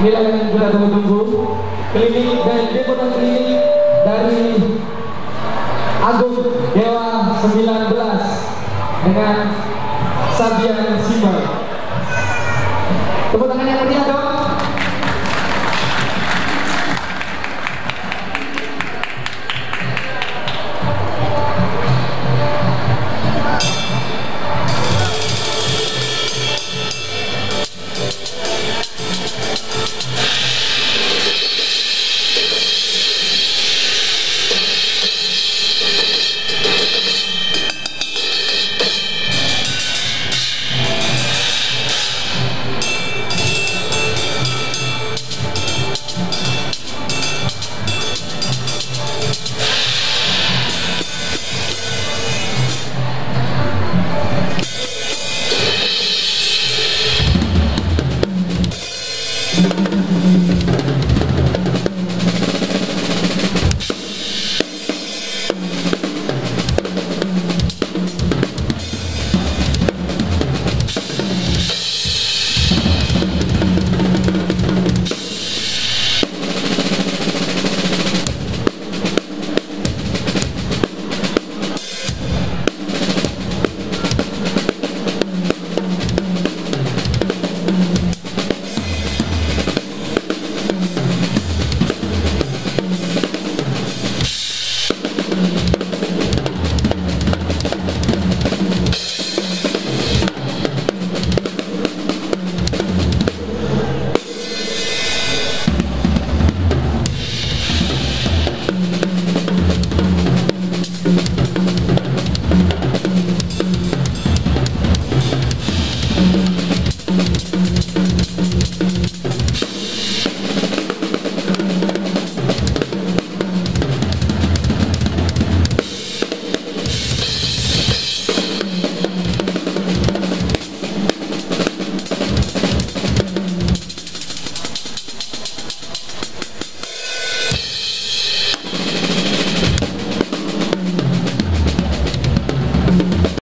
inilah yang kita tunggu-tunggu klinik dan liputan klinik dari Agung Dewa 19 dengan Sabian Simbal tepuk tangan yang meriah